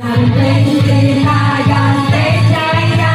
I'm teng na yang